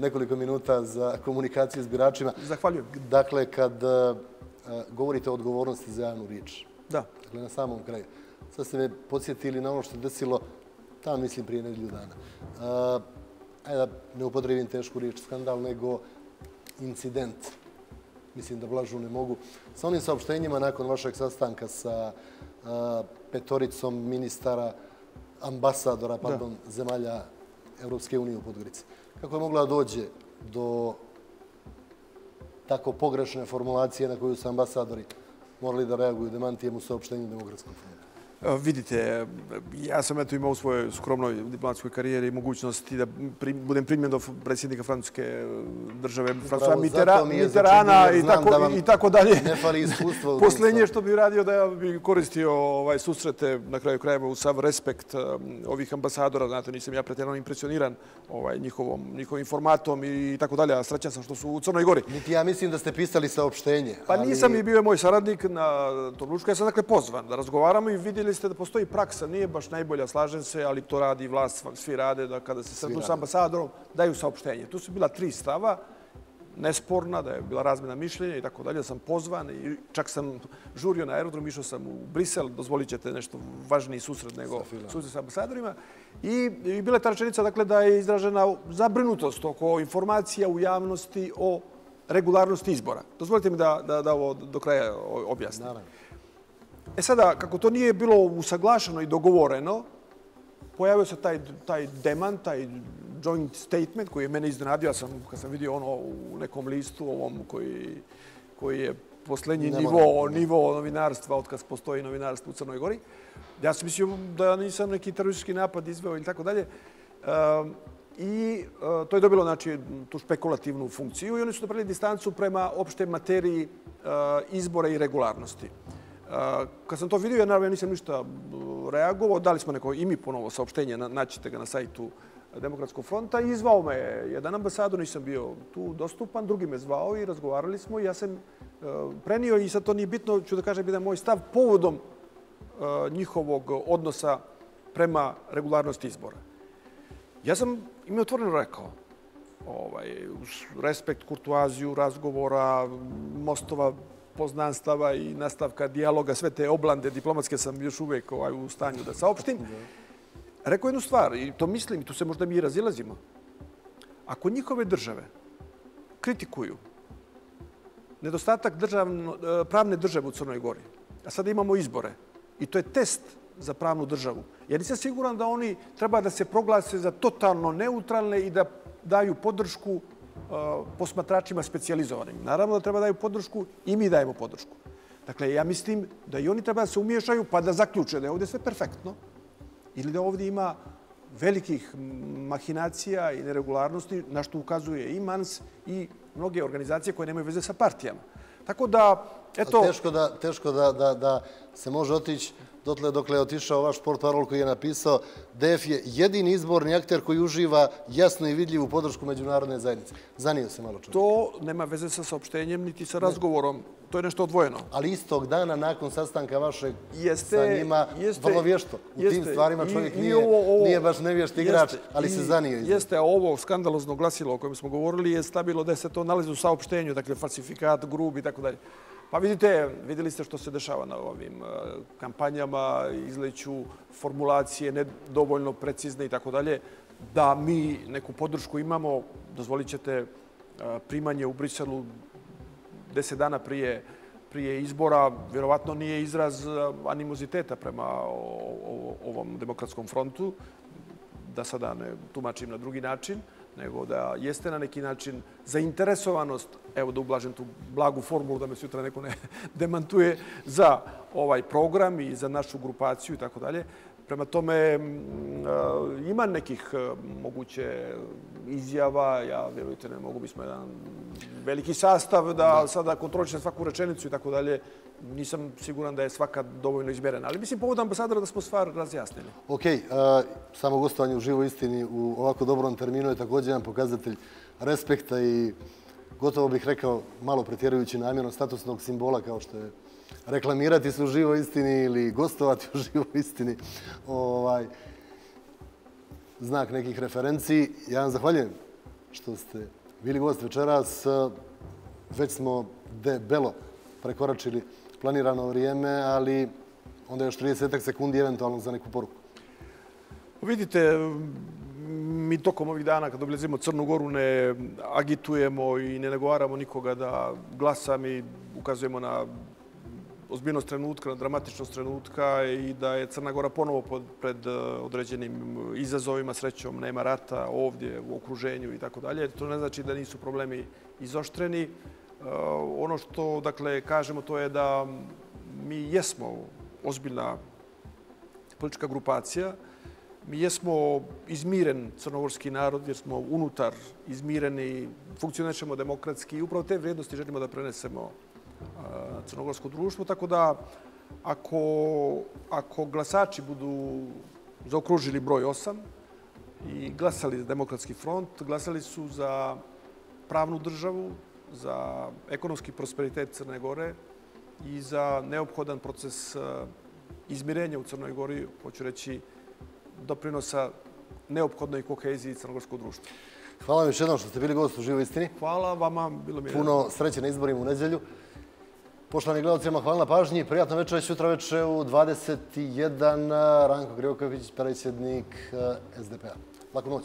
nekoliko minuta za komunikaciju s biračima. Zahvaljujem. Dakle, kad e, govorite o odgovornosti za javnu riječ, da. dakle, na samom kraju, sad ste me podsjetili na ono što je desilo tamo, mislim, prije nedelju dana. Ajde da ne upotrebim tešku riječ skandal, nego incident. Mislim da blažu ne mogu. Sa onim saopštenjima nakon vašeg sastanka sa petoricom ministara, ambasadora, pardon, zemalja Evropske unije u Podgorici. Kako je mogla dođe do tako pogrešne formulacije na koju su ambasadori morali da reaguju demantijem u saopštenju demokratskog fonda? Vidite, ja sam eto imao u svojoj skromnoj diplomatskoj karijeri mogućnosti da budem primjen do predsjednika francuske države, François Mitterana i tako dalje. Ne fali iskustvo. Poslednje što bih radio da ja bih koristio ovaj susrete na kraju krajeva u sav respekt ovih ambasadora. Znate, nisam ja pretjerano impresioniran ovaj, njihovim formatom i tako dalje. A srećan sam što su u Crnoj Gori. Niti ja mislim da ste pisali saopštenje. Pa nisam i bio je moj saradnik na tom lučku. Ja sam dakle pozvan da razgovaramo i vidjeli vidjeli ste da postoji praksa, nije baš najbolja, slažem se, ali to radi vlast, svi rade da kada se sretnu s ambasadorom, daju saopštenje. Tu su bila tri stava, nesporna, da je bila razmjena mišljenja i tako dalje, da sam pozvan i čak sam žurio na aerodrom, išao sam u Brisel, dozvolit ćete nešto važniji susret nego susret s ambasadorima. I bila je ta rečenica dakle, da je izražena zabrinutost oko informacija u javnosti o regularnosti izbora. Dozvolite mi da ovo do kraja objasnim. Naravno. E sada, kako to nije bilo usaglašeno i dogovoreno, pojavio se taj, taj demand, taj joint statement koji je mene iznenadio. Ja sam, kad sam vidio ono u nekom listu ovom koji, koji je poslednji nivo, nivo novinarstva od kad postoji novinarstvo u Crnoj Gori. Ja sam mislio da nisam neki teroristički napad izveo ili tako dalje. Ehm, I e, to je dobilo znači, tu špekulativnu funkciju i oni su napravili distancu prema opšte materiji e, izbora i regularnosti. Kad sam to vidio, ja naravno nisam ništa reagovao. Dali smo neko imi ponovo saopštenje, naćete ga na sajtu Demokratskog fronta i zvao me jedan ambasador, nisam bio tu dostupan, drugi me zvao i razgovarali smo i ja sam e, prenio i sad to nije bitno, ću da kažem jedan moj stav povodom e, njihovog odnosa prema regularnosti izbora. Ja sam im otvoreno rekao, ovaj, respekt, kurtuaziju, razgovora, mostova poznanstava i nastavka dijaloga, sve te oblande diplomatske sam još uvijek ovaj, u stanju da saopštim. Rekao jednu stvar, i to mislim, i tu se možda mi i razilazimo. Ako njihove države kritikuju nedostatak državno, e, pravne države u Crnoj Gori, a sada imamo izbore, i to je test za pravnu državu, ja nisam siguran da oni treba da se proglase za totalno neutralne i da daju podršku posmatračima specializovanim. Naravno da treba daju podršku i mi dajemo podršku. Dakle, ja mislim da i oni treba da se umiješaju pa da zaključe da je ovdje sve perfektno ili da ovdje ima velikih mahinacija i neregularnosti na što ukazuje i MANS i mnoge organizacije koje nemaju veze sa partijama. Tako da, eto... Teško da, teško da, da, da se može otići dotle dok je otišao vaš port parol koji je napisao DF je jedini izborni akter koji uživa jasno i vidljivu podršku međunarodne zajednice. Zanio se malo čovjek. To nema veze sa saopštenjem niti sa razgovorom. To je nešto odvojeno. Ali istog dana nakon sastanka vašeg sa njima, vrlo vješto. U tim stvarima čovjek nije baš nevješt igrač, ali se zanio. Jeste, a ovo skandalozno glasilo o kojem smo govorili je stabilo da se to nalazi u saopštenju, dakle falsifikat, grub i tako dalje. Pa vidite, vidjeli ste što se dešava na ovim e, kampanjama, izleću formulacije nedovoljno precizne i tako dalje. Da mi neku podršku imamo, dozvolit ćete e, primanje u Briselu deset dana prije prije izbora, vjerovatno nije izraz e, animoziteta prema ovom demokratskom frontu, da sada ne tumačim na drugi način nego da jeste na neki način zainteresovanost, evo da ublažem tu blagu formulu da me sutra neko ne demantuje, za ovaj program i za našu grupaciju i tako dalje. Prema tome, ima nekih moguće izjava, ja vjerujte ne mogu, mi smo jedan veliki sastav da sada kontrolične svaku rečenicu i tako dalje. Nisam siguran da je svaka dovoljno izmjerena. Ali mislim, povod ambasadora da smo stvar razjasnili. Ok, samo gostovanje u živoj istini u ovako dobrom terminu je također jedan pokazatelj respekta i gotovo bih rekao malo pretjerujući namjerno statusnog simbola kao što je reklamirati se u živoj istini ili gostovati u živoj istini. Ovaj, znak nekih referenciji. Ja vam zahvaljujem što ste bili gost večeras. Već smo debelo prekoračili planirano vrijeme, ali onda još 30 sekundi eventualno za neku poruku. Vidite, mi tokom ovih dana kad obilazimo Crnu Goru ne agitujemo i ne nagovaramo nikoga da glasa. Mi ukazujemo na ozbiljnost trenutka, na dramatičnost trenutka i da je Crna Gora ponovo pred eh, određenim eh, izazovima, srećom, nema rata ovdje u okruženju i tako dalje. To ne znači da nisu problemi izoštreni. Eh, ono što dakle, kažemo to je da mi jesmo ozbiljna politička grupacija, Mi jesmo izmiren crnogorski narod jer smo unutar izmireni, funkcionišemo demokratski i upravo te vrijednosti želimo da prenesemo crnogorsko društvo. Tako da ako, ako glasači budu zaokružili broj 8 i glasali za demokratski front, glasali su za pravnu državu, za ekonomski prosperitet Crne Gore i za neophodan proces izmirenja u Crnoj Gori, hoću reći, doprinosa neophodnoj koheziji crnogorskog društva. Hvala vam još jednom što ste bili gost u živoj istini. Hvala vama, bilo mi je... Puno sreće na izborima u nedelju. Poštovani gledalcima, hvala na pažnji. Prijatno večer, sutra večer u 21. Ranko Grijoković, predsjednik eh, SDP-a. Lako noć.